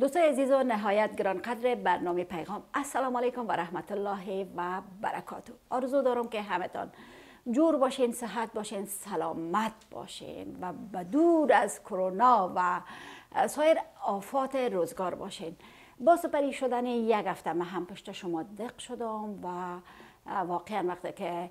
دوستای عزیز و نهایت گرانقدر برنامه پیغام السلام علیکم و رحمت الله و برکاتو آرزو دارم که همتان جور باشین صحت باشین سلامت باشین و دور از کرونا و سایر آفات روزگار باشین با سپری شدن یک هفته من هم پشت شما دق شدم و واقعا وقتی که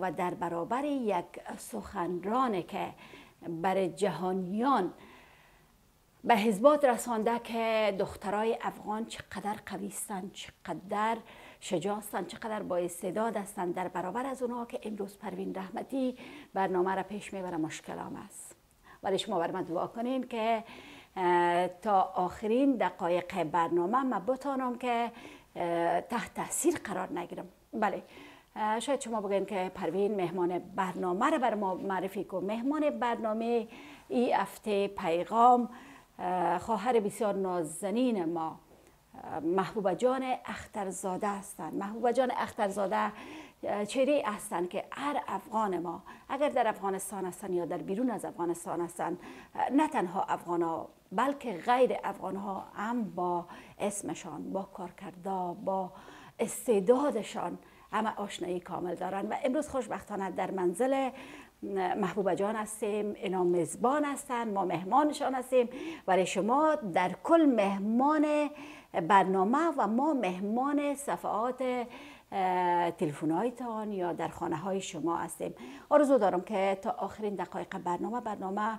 و در برابر یک سخنران که برای جهانیان به حزبات رسانده که دخترای افغان چقدر قوی هستند چقدر شجاع هستند چقدر با استعداد هستند در برابر از اونها که امروز پروین رحمتی برنامه را پیش میبره مشکل هم است ولی شما بر من دعا کنین که تا آخرین دقایق برنامه من بتانم که تحت تاثیر قرار نگیرم بله شاید شما بگین که پروین مهمان برنامه را بر ما معرفی کن مهمان برنامه ای هفته پیغام خواهر بسیار نازنین ما محبوب جان اخترزاده هستند محبوب جان اخترزاده چهره هستند که هر افغان ما اگر در افغانستان هستند یا در بیرون از افغانستان هستند نه تنها افغان ها بلکه غیر افغان ها هم با اسمشان با کارکردا با استعدادشان همه آشنایی کامل دارند و امروز خوشبختانه در منزل محبوب جان هستیم اینا مزبان هستن ما مهمانشان هستیم برای شما در کل مهمان برنامه و ما مهمان صفحات تلفون یا در خانه های شما هستیم آرزو دارم که تا آخرین دقایق برنامه برنامه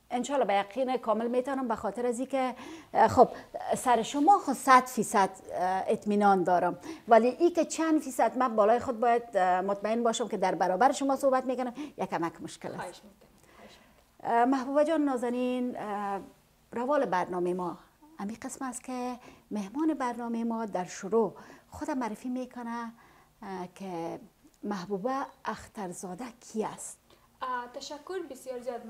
انشالله به یقین کامل میتونم به خاطر از که خب سر شما خود صد فیصد اطمینان دارم ولی ای که چند فیصد من بالای خود باید مطمئن باشم که در برابر شما صحبت میکنم یک مشکل است محبوبه جان نازنین روال برنامه ما امی قسم است که مهمان برنامه ما در شروع خود معرفی میکنه که محبوبه اخترزاده کی است تشکر بسیار زیاد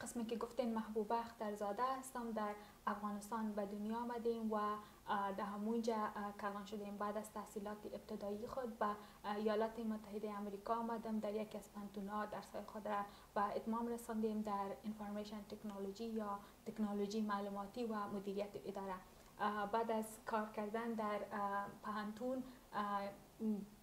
قسم که گفتین محبوبه اخترزاده هستم در افغانستان به دنیا آمدیم و در همونجا کلان شدیم بعد از تحصیلات ابتدایی خود به ایالات متحده امریکا آمدم در یکی از پنتون ها درس های خود را به اتمام رساندیم در انفارمیشن تکنولوژی یا تکنولوژی معلوماتی و مدیریت اداره بعد از کار کردن در پهنتون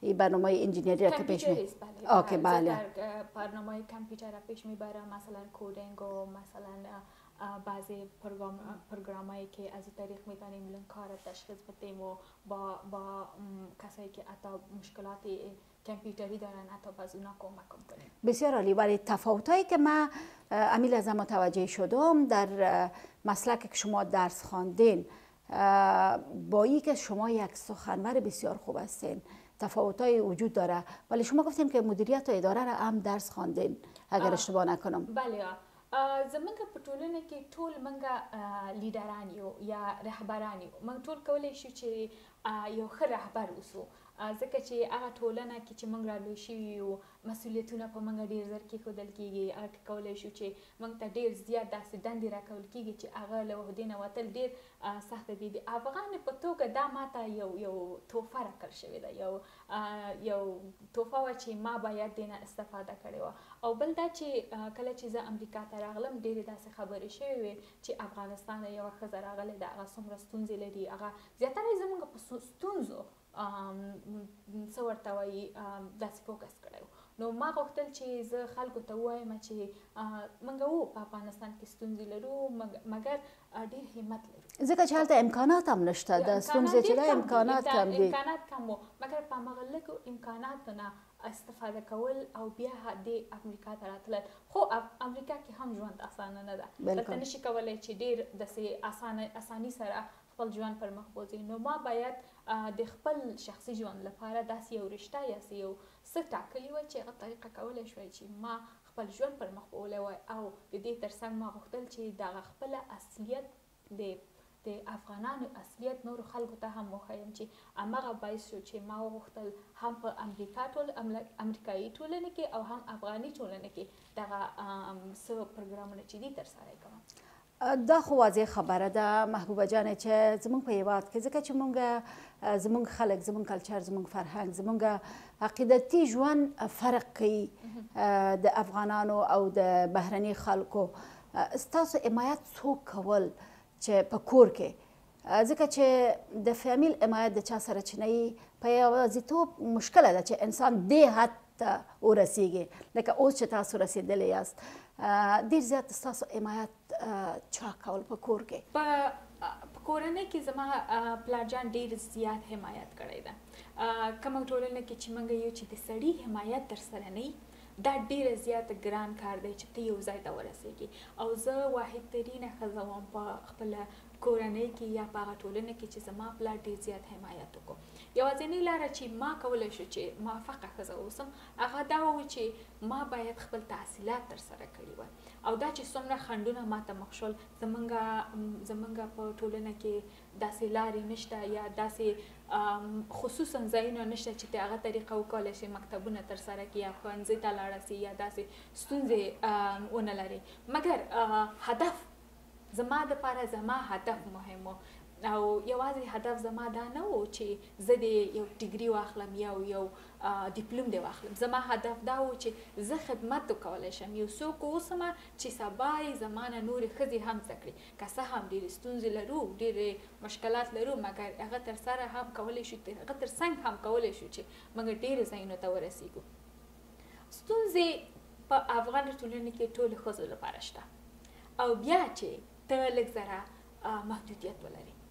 این برنامه های انجینری که پیش می بله. اوکی بله برنامه های کامپیوتر را پیش میبره مثلا کودینگ و مثلا بعضی پروگرام پروگرامایی که از این طریق میتونیم لون کار تشخیص بدیم و با با کسایی که اتا مشکلات کامپیوتری دارن اتا باز اونا کمک کنیم بسیار عالی ولی تفاوتایی که ما امیل از متوجه شدم در مسلک که شما درس خواندین با ای که شما یک سخنور بسیار خوب هستین تفاوت های وجود داره ولی شما گفتین که مدیریت و اداره را هم درس خواندین اگر اشتباه نکنم بله زمونږ په ټولنه کې ټول مونږ لیډران یو یا رهبران یو مونږ ټول کولی شو چې یو ښه رهبر اوسو ځکه چې هغه ټولنه کې چې مونږ را لوی شوي یو مسولیتونه په موږ ډیر زر کیښودل کیږی اټ کولای شو چی موږ ته ډیر زیات داسی دندی راکول کیږی چی هغه له عهدی نه وتل ډیر سخت دی د افغان په توګه دا ماته یو یو تحفه راکړ شوی ده یو یو تحفه وه چی ما باید دی نه استفاده کړی وه او بل دا چی کله چی زه امریکا ته راغلم ډیری داسی خبری شوی وی چی افغانستان یوه ښځه راغلی ده هغه څومره ستونزی لری هغه زیاتره یی زموږ په ستونزو څه ورته وایي داسې فوکس کړی و نو ما غوښتل چې زه خلکو ته ووایم چې موږ وو په افغانستان کې ستونزې لرو مګر ډیر همت لرو ځکه چې هلته امکانات هم نشته د ستونزې چې دا امکانات کم دي امکانات کم وو مګر په هغه لږ امکاناتو نه استفاده کول او بیا د امریکا ته راتلل خو امریکا کې هم ژوند اسانه نه ده دلته نشي کولای چې ډیر داسې اسانه اساني سره خپل ژوند پر مخ بوځې نو ما باید د خپل شخصي ژوند لپاره داسې یو رشته یا سې یو څه ټاکلي وای چې هغه طریقه کولای شوای چې ما خپل ژوند پر مخ بوولی وای او د دې تر څنګ ما غوښتل چې دغه خپله اصلیت د د افغانانو اصلیت نورو خلکو ته هم وښیم چې همغه باعث شو چې ما وغوښتل هم په امریکا ټول امریکایي ټولنې کې او هم افغاني ټولنې کې دغه څه پروګرامونه چې دي تر سره یې کړم. دا خو واضح خبره ده محبوبه جانې چې زمونږ په هېواد کې ځکه چې مونږ زمونږ خلک زمونږ کلچر زمونږ فرهنګ زمونږ عقیدتي ژوند فرق کوي د افغانانو او د بهرني خلکو ستاسو حمایت څوک کول چې په کور کې ځکه چې د فامیل حمایت د چا سره چې نه وي په یوازیتوب مشکله ده چې انسان دې حد ته ورسیږي لکه اوس چې تاسو رسیدلې یاست ډیر زیات تاسو حمایت چا کول په کور کې په کورنۍ کې زما پلارجان ډیر زیات حمایت کړی ده کومه ټولنه کې چې موږ یو چې د سړي حمایت تر سره نه دا ډیر زیات ګران کار دی چې ته یو ځای ته ورسېږي او زه واحد ترینه ښځه وم په خپل کورنۍ کې یا په هغه ټولنه کې چې زما پلار ډیر زیات حمایت وکړو یوازینی لاره چې ما کولای شو چې موفقه ښځه اوسم هغه دا و چې ما باید خپل تحصیلات تر سره کړی و او دا چې څومره خندونه ما ته مخ شول زمونږ زمونږ په ټولنه کې داسې لارې نشته یا داسې خصوصا ځایونه نشته چې ته هغه طریقه وکولای شي مکتبونه تر سره کړي یا ښوونځي ته لاړه سي یا داسې ستونزې ونه لري مګر هدف زما دپاره زما هدف مهم و او یوازې هدف زما دا نه و چې زه دې یو ډیګري واخلم یا یو دیپلوم دې واخلم زما هدف دا و چې زه خدمت وکولای شم یو څوک اوسم چې سبا یې زما نه نورې ښځې هم زده کړي که څه هم ډېرې ستونزې لرو ډېرې مشکلات لرو مګر هغه تر سره هم کولی شو هغه تر څنګ هم کولی شو چې موږ ډېرو ځایونو ته ورسېږو ستونزې په افغان ټولنې کې ټولو ښځو لپاره شته او بیا چې ته لږ ذره محدودیت ولرې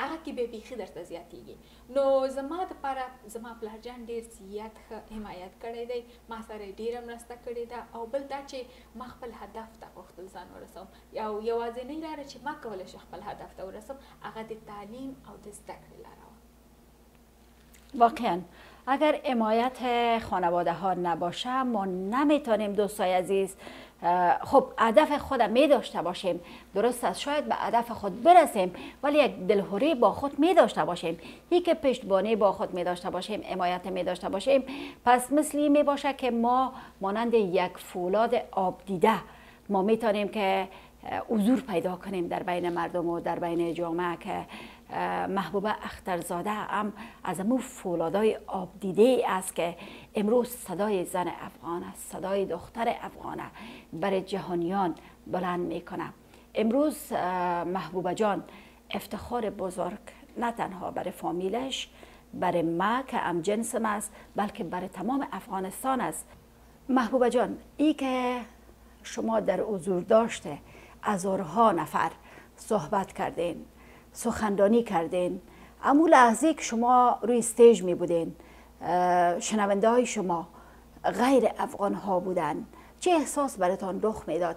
هغه کې به بیخي درته زیاتیږي نو زما د پاره زما پلارجان ډیر زیات ښه حمایت کړی دی ما سره ډیره مرسته کړې ده او بل دا چې ما خپل هدف ته غوښتل ځان ورسوم او یوازینۍ لاره چې ما کولی شم خپل هدف ته ورسوم هغه د تعلیم او د زده کړې لاره وه وه واقعا اگر امایت خانواده ها نباشه ما نمیتونیم دوستای عزیز خب هدف خود می داشته باشیم درست است شاید به هدف خود برسیم ولی یک دلهوری با خود می داشته باشیم یک پشتبانی با خود می داشته باشیم امایت می داشته باشیم پس مثلی می باشه که ما مانند یک فولاد آب دیده ما میتونیم که حضور پیدا کنیم در بین مردم و در بین جامعه که محبوبه اخترزاده هم از امو فولادای آب دیده است که امروز صدای زن افغان است صدای دختر افغانه برای جهانیان بلند میکنه امروز محبوبه جان افتخار بزرگ نه تنها برای فامیلش برای ما که هم جنس است بلکه برای تمام افغانستان است محبوبه جان ای که شما در حضور داشته هزارها نفر صحبت کردین سخندانی کردین امو لحظه که شما روی استیج می بودین شنونده های شما غیر افغان ها بودن چه احساس براتان رخ میداد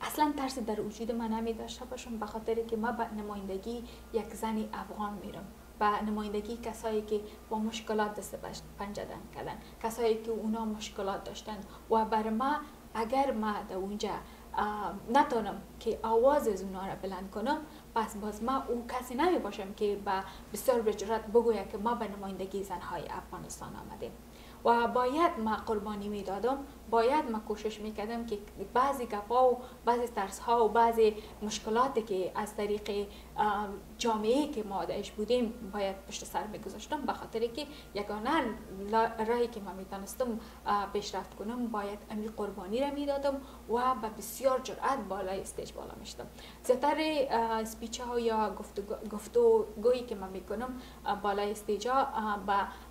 اصلا ترس در وجود من نمی داشته باشم به خاطر که ما به نمایندگی یک زن افغان میرم به نمایندگی کسایی که با مشکلات دست پنجه کردن کسایی که اونا مشکلات داشتن و بر ما اگر ما در اونجا نتانم که آواز از اونا را بلند کنم پس باز ما اون کسی نمی باشم که با بسیار به بگویم که ما به نمایندگی زنهای افغانستان آمدیم و باید ما قربانی می دادم باید ما کوشش می کردم که بعضی گپ ها و بعضی ترس ها و بعضی مشکلات که از طریق جامعه که ما دایش بودیم باید پشت سر می گذاشتم بخاطر که یگانه راهی که ما می تانستم پیشرفت کنم باید امی قربانی را می دادم و به بسیار جرأت بالای استیج بالا می شدم زیاتر اسپیچ ها یا گفتگو گفتگویی که ما می کنم بالای استیج ها به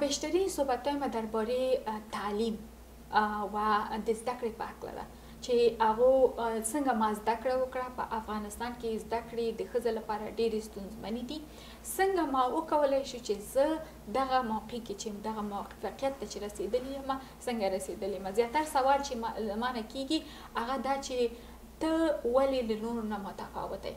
بیشترین صحبتهای ما درباره تعلیم و د زده کړې په هکله ده چې هغو څنګه ما زده کړه وکړه په افغانستان کې زده کړې د ښځو لپاره ډېرې ستونزمنې دي څنګه ما وکولای شو چې زه دغه موقع کې چې دغه موفقیت ته چې رسېدلې یم څنګه رسېدلې یم زیاتر سوال چې ما زمانه کېږي هغه دا چې ته ولې له نورو نه متفاوت یې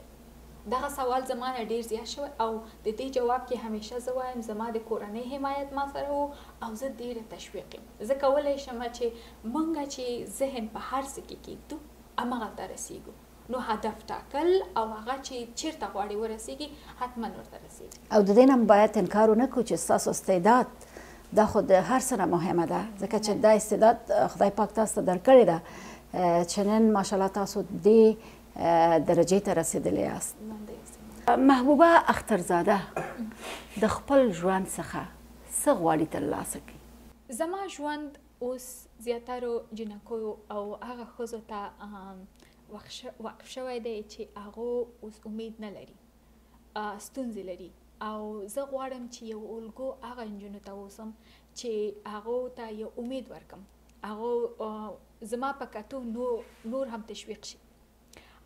دغه سوال زما نه ډېر زیات شوی او د دې جواب کې همیشه زه وایم زما د کورنۍ حمایت ما سره و او زه دېره تشویق یم. زه کولای شم چې مونږ چې ذهن په هر څه کې کېږدو همغلته رسېږو نو هدف ټاکل او هغه چې چېرته غواړې ورسېږي حتماً ورته رسېږې. او د دې نه هم باید انکار ونه کړو چې ستاسو استعداد دا خو د هر څه نه مهمه ده ځکه چې دا استعداد خدای پاک تاسو ته درکړې ده چې نن ماشاءالله تاسو دې درجې ته رسېدلي یاست. محبوبه اخترزاده د خپل ژوند څخه څه غواړي تر لاسه کړي؟ زما ژوند اوس زیاترو جینکیو او هغه ښځو ته وقف شوی دی چې هغو اوس امید نه لري، ستونزې لري او زه غواړم چې یو الګو هغه نجونو ته اوسم چې هغو ته یو امید ورکړم. هغه زما په کتو نور هم تشویق شي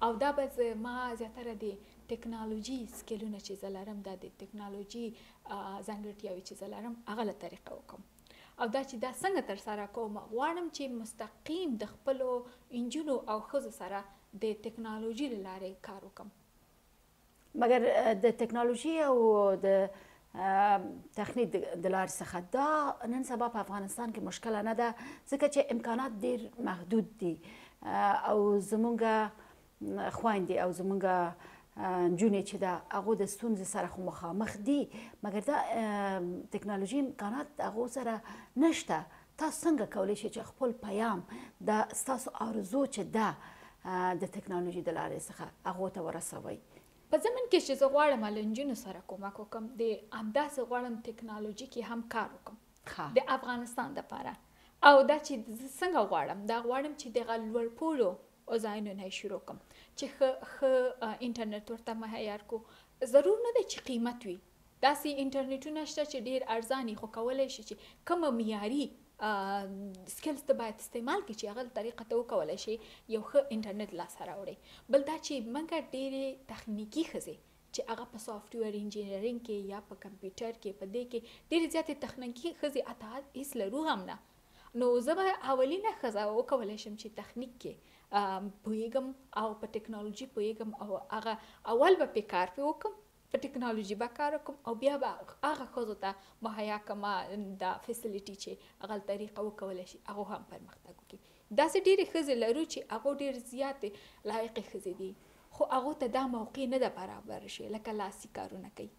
او دا به زما زیاتره د ټکنالوژي سکیلونه چې زه لرم دا د ټکنالوژي ځانګړتیاوې چې زه لرم هغه له طریقه وکړم او دا چې دا څنګه تر سره کوم غواړم چې مستقیم د خپلو انجونو او ښځو سره د ټکنالوژي لارې کار وکم مګر د تکنالوژي او د تخنیک د لار څخه دا نن سبا په افغانستان کې مشکل نه ده ځکه چې امکانات ډیر محدود دي او زمونږ خويندې او زمونږ جونې چې دا هغه د ستونزې سره خو مخامخ دي مګر دا ټکنالوژي امکانات هغه سره نشته تاسو څنګه کولی شئ چې خپل پيام د ستاسو آرزو چې ده د تکنالوژي د لارې څخه هغو ته ورسوئ؟ په زمن کې چې زه غواړم له نجونو سره کومک وکړم د همداسې غواړم تکنالوژي کې هم کار وکړم د افغانستان لپاره او دا چې زه څنګه غواړم دا غواړم چې دغه لوړ پوړو ځایونو نه شروع کوم چې خ خ انټرنیټ ورته مهیار کو ضرور نه دی چې قیمت وي داسې انټرنیټونه شته چې ډیر ارزان یې خو کولای شي چې کوم معیاري سکلز ته باید استعمال کړي چې هغه طریقه ته وکولای شي یو ښه انټرنیټ لاسته راوړي بل دا چې منګه ډیرې تخنیکی خزه چې هغه په سافټ ویر انجینرینګ کې یا په کمپیوټر کې په دې کې ډیرې زیاتې تخنیکی خزه اته هیڅ لرو هم نه نو زه به اولینه ښځه وکولی شم چې تخنیک کې پوهیږم او په ټکنالوژي پوهیږم او هغه اول به پې کار پې وکم په ټکنالوژی به کار وکړم او بیا به هغه ښځو ته مهیا کړم دا فسیلیټی چې هغه له طریقه وکولای شي هغه هم پرمختګ وکړي داسې ډیرې ښځې لرو چې هغه ډیر زیات لایقې ښځې دي خو هغه ته دا موقع نه ده برابر شي لکه لاسی کارونه کوي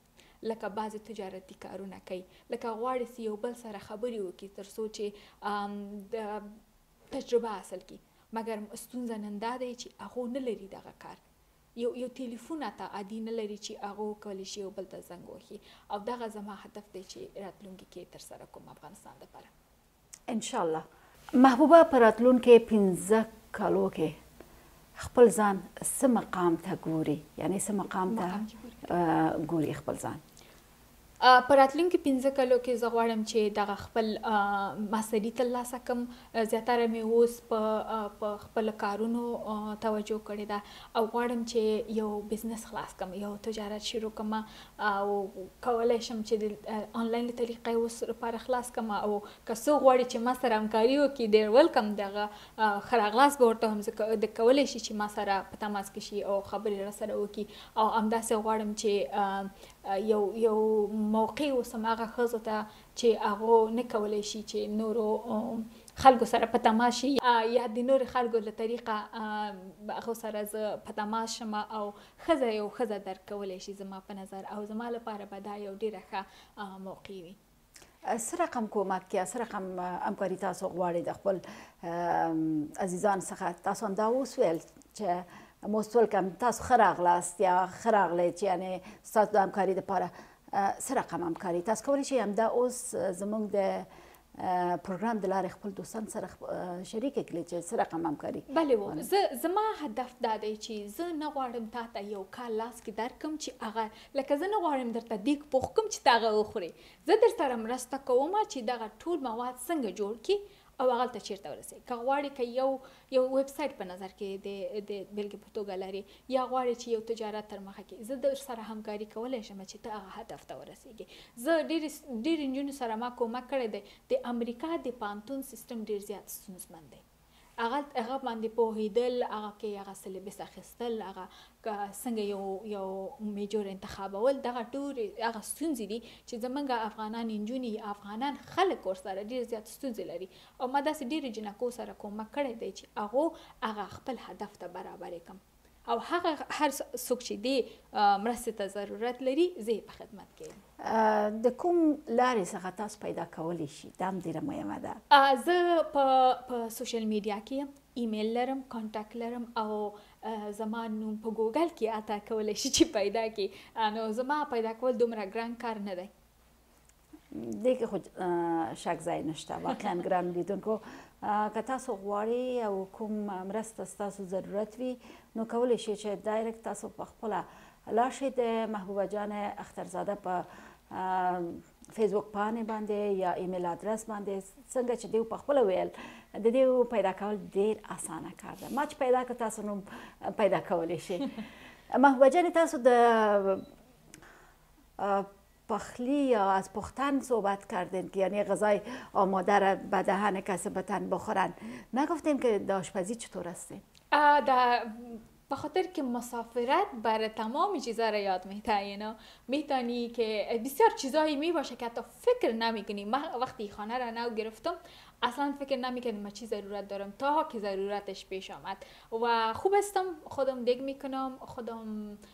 لکه بعضې تجارتي کارونه کوي لکه غواړي چې یو بل سره خبرې وکړي تر څو چې د تجربه حاصل کړي مګر ستونزه نن دا دی چې هغه نه لري دغه کار یو یو تیلیفون حتی عادی نه لری چی هغه وکولی شی یو بل ته زنګ ووهی او دغه زما هدف دی چی راتلونکی کی تر سره کوم افغانستان لپاره. انشاالله محبوبه په راتلونکی پنځه کالو کی خپل ځان څه مقام ته ګوری یعنی څه مقام ته ګوری خپل ځان. په راتلونکي پنځه کلو کې زه غواړم چې دغه خپل ماسټري تر لاسه کړم زیاتره مې اوس په په خپل کارونو توجه کړې ده او غواړم چې یو بزنس خلاص کړم یو تجارت شروع کړم او کولای شم چې د انلاین له طریقې اوس لپاره خلاص کړم او که څوک غواړي چې ما سره همکاري وکړي ډېر ویلکم دغه ښه راغلاست به ورته هم زه د کولی شي چې ما سره په تماس کې شي او خبرې را سره وکړي او همداسې غواړم چې یو یو موقع اوس هم هغه ښځو ته چې هغو نه کولای شي چې نورو خلکو سره په تماس شي یا د نورو خلکو له طریقه هغو سره زه په تماس شم او ښځه یو ښځه درک کولای شي زما په نظر او زما لپاره به دا یو ډیره ښه موقع وي څه رقم کومک یا څه رقم همکاري تاسو غواړئ د خپل عزیزان څخه تاسو هم دا اوس ویل چې موسول کم تاسو ښه راغلاست یا ښه راغلی چې یعنې ستاسو د همکاري دپاره څه رقم همکاري تاسو کولی شئ همدا اوس زموږ د پروګرام د لارې خپل دوستان سره شریک کړي چې څه رقم همکاري بله و زه زما هدف دا دی چې زه نه غواړم تا ته یو کار لاس کې درکم چې هغه لکه زه نه غواړم درته دیګ پوخ کړم چې ته هغه وخورې، زه درسره مرسته کوم چې دغه ټول مواد څنګه جوړ کړې او هغلته چیرته ورسوې. که غواړې که یو یو ویب سایټ په نظر کې د د بیلګې په توګه لرې یا غواړې چې یو تجارت تر مخه کړې، زه درسره همکاري کولی شم چې ته هغه هدف ته ورسیږې. زه ډیرې ډیرې نجونو سره ما کومک کړی دی، د امریکا د پوهنتون سیستم ډیر زیات ستونزمن دی. هغه هغه باندې پوهیدل هغه کې هغه سلیبس اخیستل هغه څنګه یو یو میجور انتخابول دغه ټول هغه ستونزې دي چې زمونږ افغانان انجونی افغانان خلک ور سره ډیر زیات ستونزې لري او ما داسې ډیر جنکو سره کومک کړی دی چې هغه هغه خپل هدف ته برابر کم او هغه هر څوک چې دې مرستې ته ضرورت لري زه یې په خدمت کې یم. د کوم لارې څخه تاسو پیدا کولی شي دا هم ډیره مهمه ده. زه په په سوشل میډیا کې یم ایمیل لرم کانټکټ لرم او زما نوم په ګوګل کې اته کولی شي چې پیدا کې نو زما پیدا کول دومره ګران کار نه دی. دې کې خو شک ځای نشته واقعا ګران لیدونکو که تاسو غواړئ او کوم مرسته تاسو ضرورت وي نو کولی شئ چې ډایرکټ تاسو په خپل لاړ شئ د محبوبه جان اخترزاده په فیسبوک پانه باندې یا ایمیل آدرس باندې څنګه چې دیو په خپل ویل د دیو پیدا کول ډیر اسانه کار ده ما چې پیدا کړ تاسو نو پیدا کولی شئ محبوبه جان تاسو د پخلی یا از پختن صحبت کردین که یعنی غذای آماده را به دهن کسی بتن بخورن نگفتین که د آشپزی چطور هستین در به خاطر که مسافرت بر تمام چیزا را یاد میته اینا میتانی که بسیار چیزایی می باشه که حتی فکر نمی کنی من وقتی خانه را نو گرفتم اصلا فکر نمی کنم من چی ضرورت دارم تا که ضرورتش پیش آمد و خوب استم خودم دیگ میکنم خودم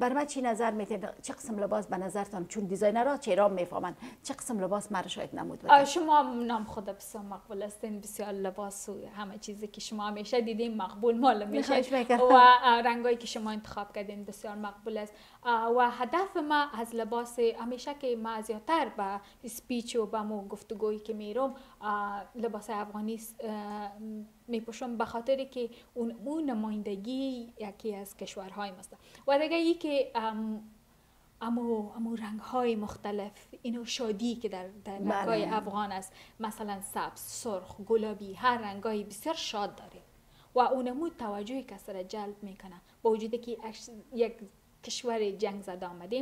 برمه چی نظر میتین چه قسم لباس به نظرتان چون دیزاینرها چهرام میفهمند چه قسم لباس مرا شاید نمود بده شما نام خود بسیار مقبول هستین بسیار لباس و همه چیزی که شما همیشه دیدین مقبول مال میشه و رنگایی که شما انتخاب کردین بسیار مقبول است و هدف ما از لباس همیشه که ما زیاتر به اسپیچ و به مو گفتگویی که میروم لباس افغانی میپوشم به خاطر که اون, اون نمایندگی یکی از کشورهای ماست و دیگه ای که امو امو رنگ های مختلف اینو شادی که در, در بله. رنگ افغان است مثلا سبز سرخ گلابی هر رنگ های بسیار شاد داره و اونمو توجه کس جلب میکنه با وجود که یک کشور جنګ زده آمدې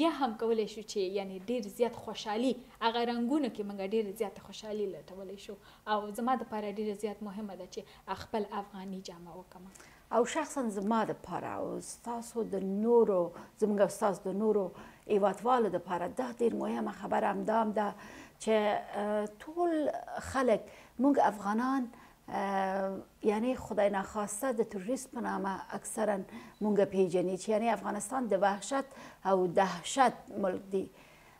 بیا هم کولی شو چې یعنی ډیر زیات خوشحالی هغه رنګونو کې موږ ډیره زیاته خوشحالی لټولی شو او زما دپاره ډیره زیات مهمه ده چې خپل افغانی جامه وکړم. او شخصا زما دپاره او ستاسو د نورو زموږ او ستاسو د نورو هیوادوالو دپاره دا ډیر مهمه خبره همدا هم ده چې ټول خلک موږ افغانان یعنی خدای نخواسته د تروریست په نامه اکثرا مونږ پیژنی چې یعنی افغانستان د وحشت او دهشت ملک دی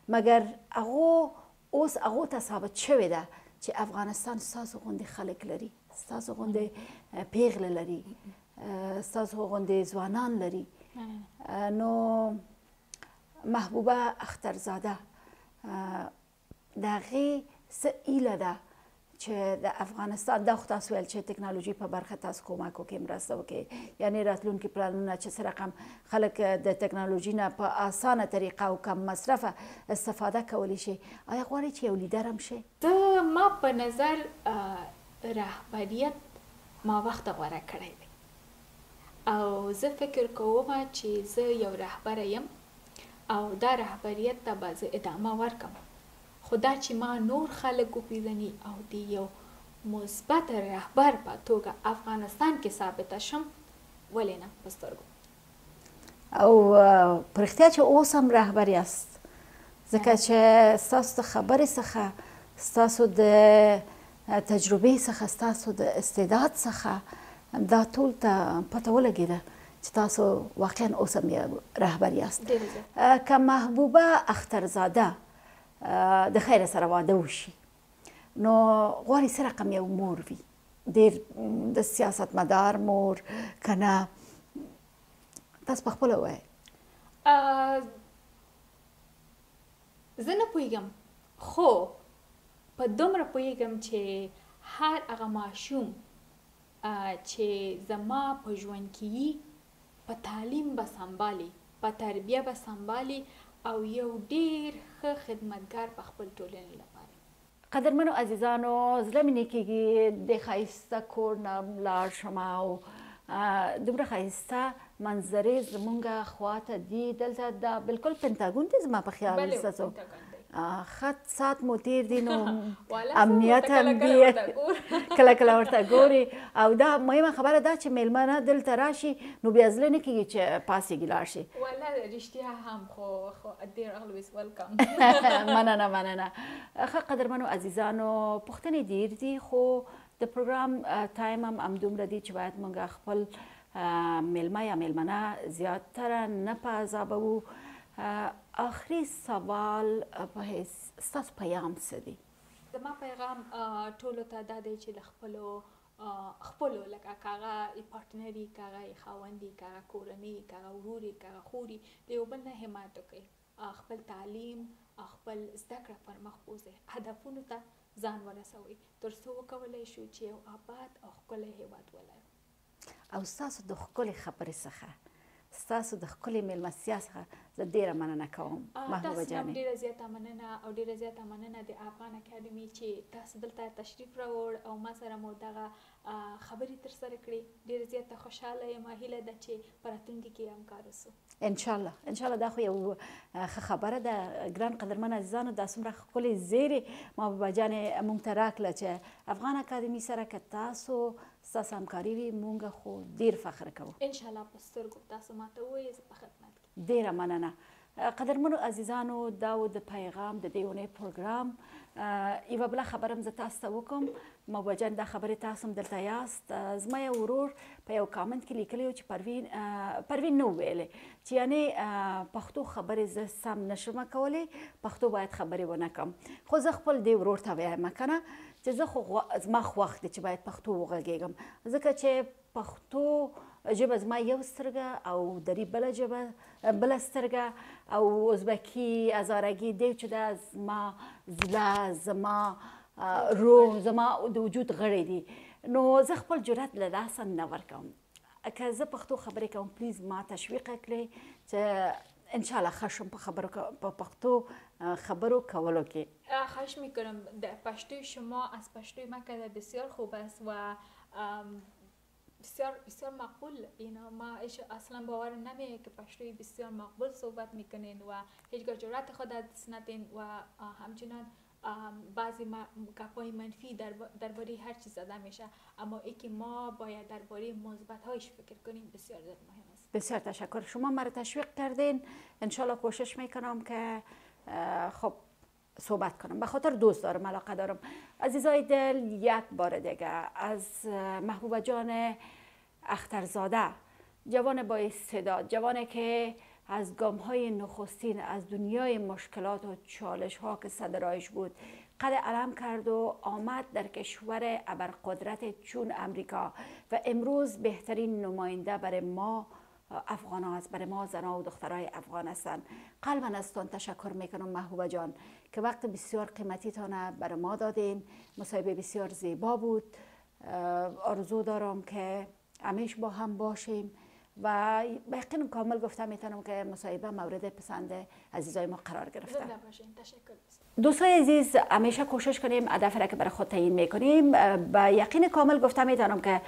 مګر هغه اوس هغه ته ثابت شوی ده چې افغانستان ستاسو غوندې خلک لري ستاسو غوندې پیغله لري ستاسو غوندې ځوانان لري نو محبوبه اخترزاده د هغې څه هیله ده چې د افغانستان دا خو تاسو ویل چې ټکنالوژي په برخه تاسو کومک وکړي مرسته وکړي یعنی راتلونکي پلانونه چې سره رقم خلک د ټکنالوژي نه په اسانه طریقه او کم مصرف استفاده کولی شي آیا غواړي چې یو لیډر هم شي د ما په نظر رهبریت ما وخت غوره کړی دی او زه فکر کوم چی زه یو رهبره یم او دا رهبریت ته به زه ادامه ورکړم خو دا چی ما نور خلک وپیژنی او دی یو مثبت رهبر په توګه افغانستان کی ثابته شم ولی نه په سترګو او په رښتیا چې اوس هم رهبر یاست ځکه چې ستاسو د خبرې څخه ستاسو د تجربې څخه ستاسو د استعداد څخه دا ټول ته پته ولګیده چې تاسو واقعا اوس هم یو رهبر یاست که محبوبه اخترزاده د خیر سره واده وشي نو غواړي څه رقم یو مور وي ډیر د سیاست مدار مور کنه تاسو په خپل وای زه نه پوهیږم خو په دومره پوهیږم چې هر هغه ماشوم چې زما په ژوند کې یي په تعلیم به سمبالي په تربیه به سمبالي او یو ډیر ښه خدمتګار په خپل ټولنې لپاره قدرمنو عزیزانو زړه مې نه کیږي دې ښایسته کور نه لاړ شم او دومره ښایسته منظرې زمونږ خواته دي دلته دا بالکل پنتاګون دی زما په خیال ستاسو خط سات مو تیر دي نو امنیت هم دي کله کله ورته ګوري او دا مهمه خبره ده چې میلمانه دلته راشي نو بیا ځله نه کیږي چې پاسې ګلاړ شي والله رښتیا هم خو خو ډیر الویز ویلکم مننه مننه ښه قدرمنو عزیزانو پوښتنې ډیر دي خو د پروګرام ټایم هم همدومره دی چې باید موږ خپل میلمه یا میلمنه زیاتره نه په عذابوو آخري سوال په هیڅ ستاسو پیام څه دی زما پیغام ټولو ته دا دی چې له خپلو خپلو لکه که هغه يې پارټنر يي، که هغه يې خاوند يي، که هغه کورنۍ يي، که هغه ورور يي، که هغه خور يي، د يو بل نه حمايت وکړئ، خپل تعليم او خپل زده کړه پر مخ بوځئ، هدفونو ته ځان ورسوئ، تر څو وکولای شو چې يو اباد او ښکلی هېواد ولرو. او ستاسو د ښکلې خبرې څخه ستاسو د ښکلې مېلمستیا څخه زه ډېره مننه کوم محبوبه جانې. تاسو نه هم ډېره زیاته مننه او ډېره زیاته مننه د افغان اکاډمي چې تاسو دلته تشریف راوړ او ما سره مو دغه خبرې تر سره کړې. ډېره زیاته خوشحاله یم، هیله ده چې په راتلونکي کې هم کار وسو. ان شاء الله ان شاء الله دا خو یو ښه خبره ده ګران قدرمن عزیزانو دا څومره ښکلې زیری محبوبه جانې مونږ ته راکړه چې افغان اکادمي سره که تاسو ستاسو همکاري وي مونږ خو دیر فخر کوو. ان شاء الله په سترګو تاسو ماته وویې زه په خدمت کې. دیره مننه قدرمنو عزیزانو دا و د پیغام د دی اونۍ پروګرام یوه بله خبره هم زه تاسو ته وکم موجن دا خبره تاسو هم دلته یاست زما یو ورور په یو کامنت کې لیکلی و چې پروین پروین نو ویلی چې یعنی پښتو خبره زه سم نشم کولی پښتو باید خبره ونه کم خو زه خپل دی ورور ته وایم کنه چې زه خو زما خوښ دي چې باید پښتو وغږیږم ځکه چې پښتو ژبه زما یو سترګه او دری بل ژبه بل سترګه او ازبکی ازارګی دی چې دا زما زړه زما روح زما د وجود غړي دي نو زه خپل جرأت له لاسه نه ورکوم که زه پښتو خبرې کوم پلیز ما تشویق کړئ چې ان شاء الله ښه شم په خبرو په پښتو خبرو کولو کې خواهش میکنم در پشتوی شما از پشتوی من کرده بسیار خوب است و بسیار بسیار مقبول اینا ما ایش اصلا باور نمی که پشتوی بسیار مقبول صحبت میکنین و هیچگاه جرأت خود از دست ندین و همچنان بعضی گپهای منفی درباره هر چیز زده میشه اما ای که ما باید درباره مثبت هایش فکر کنیم بسیار زیاد مهم است بسیار تشکر شما مرا تشویق کردین انشالله کوشش میکنم که خب صحبت کنم به خاطر دوست دارم علاقه دارم عزیزای دل یک بار دیگه از محبوبه جان اخترزاده جوان با استعداد جوانی که از گام های نخستین از دنیای مشکلات و چالش ها که صدرایش بود قد علم کرد و آمد در کشور ابرقدرت چون امریکا و امروز بهترین نماینده برای ما افغان است. هست برای ما زن و دخترای افغان هستن قلبا از تان تشکر میکنم محبوبه جان که وقت بسیار قیمتی تانه برای ما دادین مصاحبه بسیار زیبا بود آرزو دارم که همیش با هم باشیم و به کامل گفتم میتونم که مصاحبه مورد پسند عزیزای ما قرار گرفته تشکر دوستای عزیز همیشه کوشش کنیم هدف را که برای خود تعیین میکنیم با یقین کامل گفته میتونم که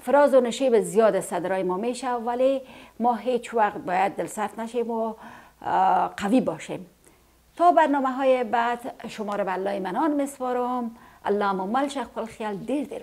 فراز و نشیب زیاد صدرای ما میشه ولی ما هیچ وقت باید دل نشیم و قوی باشیم تا برنامه های بعد شما را به الله منان مسوارم، الله ممل شخ خیال دیر دیر